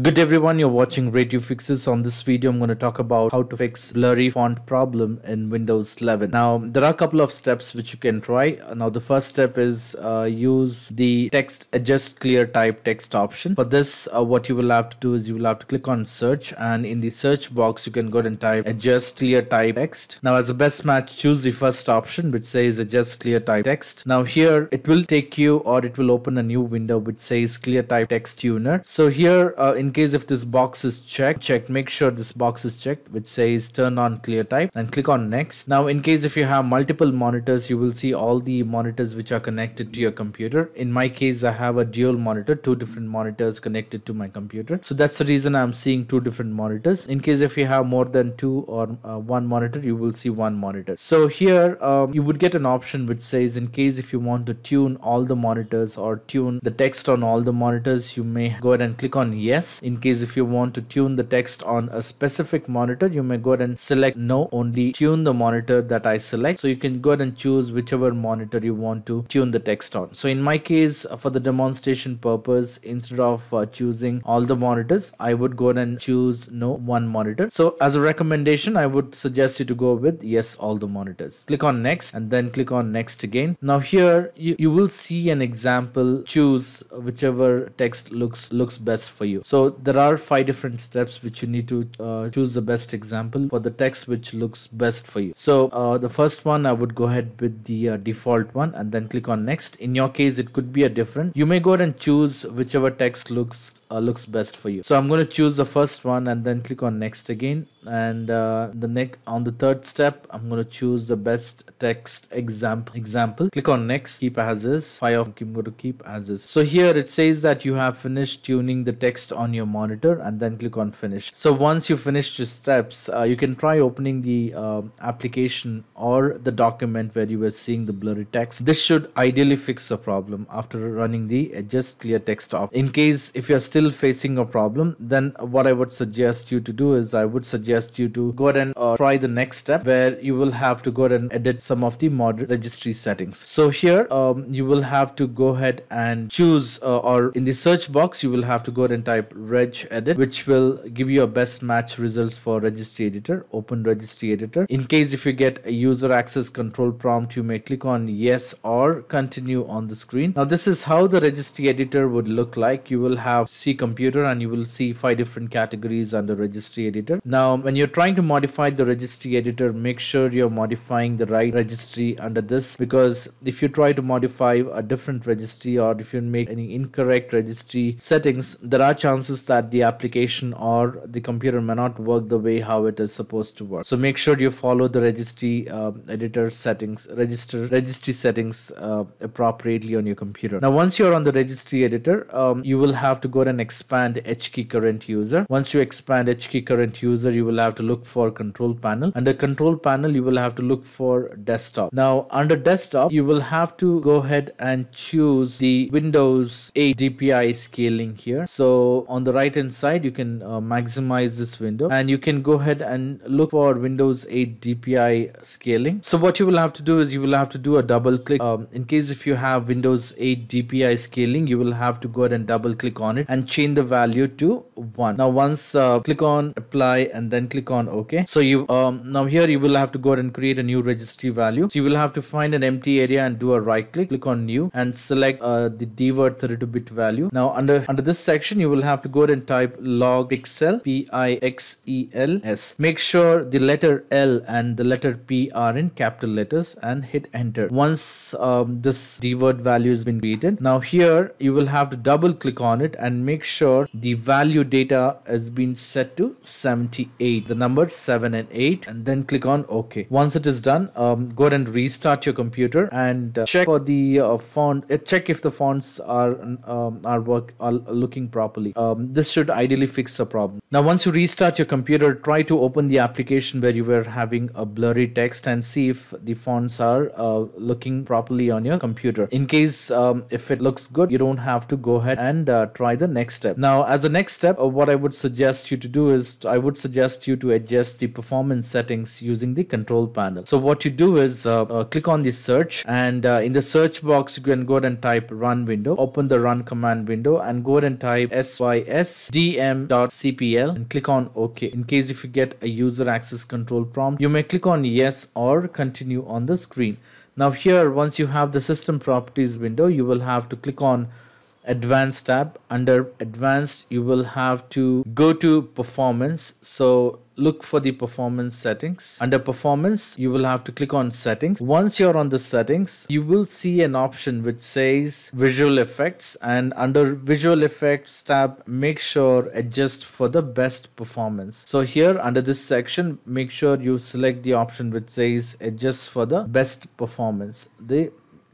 Good everyone, you're watching Ray Tube Fixes. On this video, I'm going to talk about how to fix blurry font problem in Windows 11. Now, there are a couple of steps which you can try. Now, the first step is uh, use the text adjust clear type text option. For this, uh, what you will have to do is you will have to click on search and in the search box, you can go and type adjust clear type text. Now, as a best match, choose the first option which says adjust clear type text. Now, here it will take you or it will open a new window which says clear type text tuner. So here uh, in in case if this box is checked checked make sure this box is checked which says turn on clear type and click on next. Now in case if you have multiple monitors you will see all the monitors which are connected to your computer. In my case i have a dual monitor two different monitors connected to my computer. So that's the reason i'm seeing two different monitors. In case if you have more than two or uh, one monitor you will see one monitor. So here um, you would get an option which says in case if you want to tune all the monitors or tune the text on all the monitors you may go ahead and click on yes in case if you want to tune the text on a specific monitor you may go ahead and select no only tune the monitor that I select. So you can go ahead and choose whichever monitor you want to tune the text on. So in my case for the demonstration purpose instead of uh, choosing all the monitors I would go ahead and choose no one monitor. So as a recommendation I would suggest you to go with yes all the monitors. Click on next and then click on next again. Now here you, you will see an example. Choose whichever text looks looks best for you. So there are five different steps which you need to uh, choose the best example for the text which looks best for you. So uh, the first one i would go ahead with the uh, default one and then click on next. In your case it could be a different. You may go ahead and choose whichever text looks uh, looks best for you. So i'm going to choose the first one and then click on next again and uh, the next on the third step i'm going to choose the best text example example. Click on next keep as is. File i'm going to keep as is. So here it says that you have finished tuning the text on your monitor and then click on finish. So once you finish the steps uh, you can try opening the uh, application or the document where you were seeing the blurry text. This should ideally fix the problem after running the adjust clear text off. In case if you're still facing a problem then what i would suggest you to do is i would suggest suggest you to go ahead and uh, try the next step where you will have to go ahead and edit some of the mod registry settings. So here um, you will have to go ahead and choose uh, or in the search box you will have to go ahead and type reg edit which will give you a best match results for registry editor open registry editor. In case if you get a user access control prompt you may click on yes or continue on the screen. Now this is how the registry editor would look like. You will have c computer and you will see five different categories under registry editor. Now when you're trying to modify the registry editor make sure you're modifying the right registry under this because if you try to modify a different registry or if you make any incorrect registry settings there are chances that the application or the computer may not work the way how it is supposed to work. So make sure you follow the registry uh, editor settings register registry settings uh, appropriately on your computer. Now once you're on the registry editor um, you will have to go and expand hkey current user. Once you expand hkey current user you will have to look for control panel. Under control panel you will have to look for desktop. Now under desktop you will have to go ahead and choose the windows 8 dpi scaling here. So on the right hand side you can uh, maximize this window and you can go ahead and look for windows 8 dpi scaling. So what you will have to do is you will have to do a double click. Um, in case if you have windows 8 dpi scaling you will have to go ahead and double click on it and change the value to 1 now once uh, click on apply and then click on OK. So you um, now here you will have to go ahead and create a new registry value. So you will have to find an empty area and do a right click, click on new and select uh, the dword 32-bit value. Now under under this section you will have to go ahead and type log pixel p i x e l s. Make sure the letter L and the letter P are in capital letters and hit enter. Once um, this dword value has been created, now here you will have to double click on it and make sure the value data has been set to 78 the number 7 and 8 and then click on ok. Once it is done um, go ahead and restart your computer and uh, check for the uh, font uh, check if the fonts are um, are work are looking properly. Um, this should ideally fix the problem. Now once you restart your computer try to open the application where you were having a blurry text and see if the fonts are uh, looking properly on your computer. In case um, if it looks good you don't have to go ahead and uh, try the next step. Now as a next step what i would suggest you to do is i would suggest suggest you to adjust the performance settings using the control panel. So what you do is uh, uh, click on the search and uh, in the search box you can go ahead and type run window, open the run command window and go ahead and type sysdm.cpl and click on OK. In case if you get a user access control prompt, you may click on yes or continue on the screen. Now here once you have the system properties window you will have to click on advanced tab. Under advanced you will have to go to performance. So look for the performance settings. Under performance you will have to click on settings. Once you're on the settings you will see an option which says visual effects. And under visual effects tab make sure adjust for the best performance. So here under this section make sure you select the option which says adjust for the best performance. The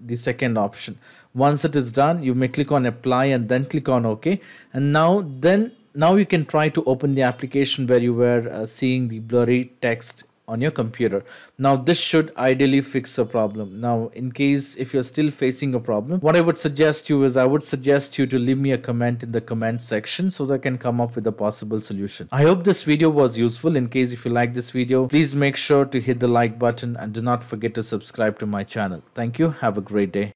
the second option once it is done you may click on apply and then click on ok and now then now you can try to open the application where you were uh, seeing the blurry text on your computer. Now this should ideally fix the problem. Now in case if you're still facing a problem what i would suggest you is i would suggest you to leave me a comment in the comment section so that i can come up with a possible solution. I hope this video was useful. In case if you like this video please make sure to hit the like button and do not forget to subscribe to my channel. Thank you. Have a great day